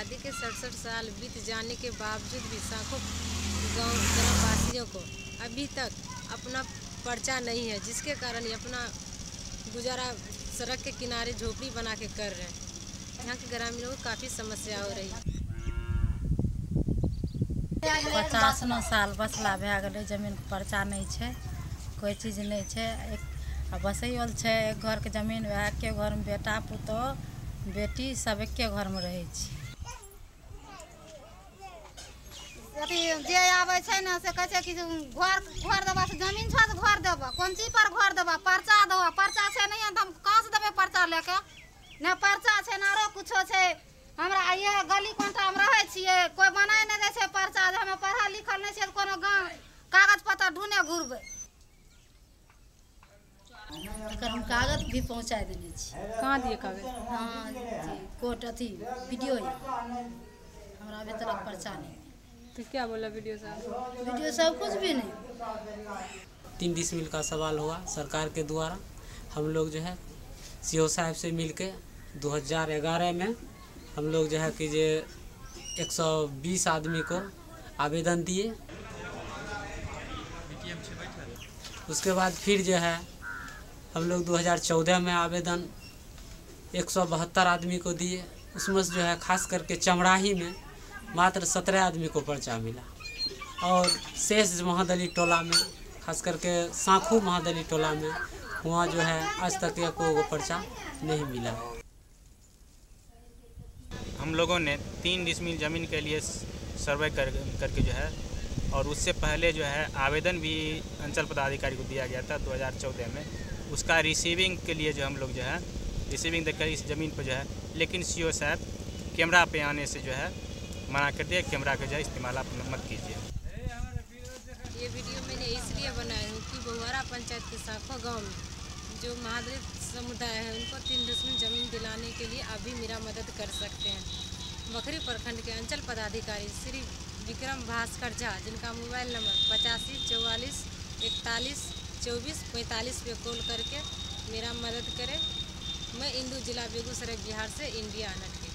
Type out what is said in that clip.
आज़ादी के सड़सठ साल बीत जाने के बावजूद भी गाँव ग्रामवासियों को अभी तक अपना पर्चा नहीं है, जिसके कारण ये अपना गुजारा सड़क के किनारे झोपड़ी बना के कर रहे हैं। यहाँ के ग्रामीणों को काफ़ी समस्या हो रही है। पचास नौ साल बसला भए गेलै जमीनके पर्चा नहि छै कोइ चीज़ नहि छै। एक आ बसैल छै, एक घरके ज़मीन वएह एके बेटा, पुतहु, बेटी, सब एके घरमे रहै छी अथी जे आबै छै ने से कहै छै कि घर घर देबऽ से ज़मीन छौ तऽ घर देबऽ। कोन चीज़ पर घर देबऽ? पर्चा देबऽ। पर्चा छै नहीं तऽ हम कहाँ से देबै पर्चा लेके ने पर्चा छै ने आरो कुछो छै। हमरा ये गली कोंटा में रहै छियै। कोई बनाय नहि दै छै पर्चा जे हमें पढ़ल लिखल नहि छियै तऽ कोनो गाँव कागज़ पत्तर ढूंढे घुरबै। हम कागज़ भी पहुँचा देने छी। कहाँ दिए कागज़? हाँ जी कोर्ट अथी वीडियो हमरा अभी तक पर्चा नहीं। तो क्या बोला वीडियो साहब? वीडियो सब कुछ भी नहीं। तीन डिसमिल का सवाल हुआ सरकार के द्वारा। हम लोग जो है सी ओ साहब से मिल के 2011 में हम लोग जो है कि जे 120 आदमी को आवेदन दिए। उसके बाद फिर जो है हम लोग 2014 में आवेदन एक सौ बहत्तर आदमी को दिए। उसमें से जो है खास करके चमड़ाही में मात्र सत्रह आदमी को पर्चा मिला। और शेष महादली टोला में खास करके सांखू महादली टोला में, वहाँ जो है आज तक को पर्चा नहीं मिला। हम लोगों ने तीन डिसमिल ज़मीन के लिए सर्वे कर, करके जो है, और उससे पहले जो है, आवेदन भी अंचल पदाधिकारी को दिया गया था 2014 में। उसका रिसीविंग के लिए जो हम लोग जो है रिसीविंग देकर इस ज़मीन पर जो है, लेकिन सीओ साहब, कैमरा पे आने से जो है मना कर दिया, कैमरा का जो इस्तेमाल आप मत कीजिए। ये वीडियो मैंने इसलिए बनाया हूँ कि बहुआरा पंचायत के साखो गाँव में जो महादलित समुदाय है, उनको तीन डिसमिल ज़मीन दिलाने के लिए आप भी मेरा मदद कर सकते हैं। बखरी प्रखंड के अंचल पदाधिकारी श्री विक्रम भास्कर झा, जिनका मोबाइल नंबर पचासी, चौवालीस, इकतालीस, चौबीस, पैंतालीस पे कॉल करके मेरा मदद करें। मैं इंदू जिला बेगूसराय बिहार से इंडिया नट के।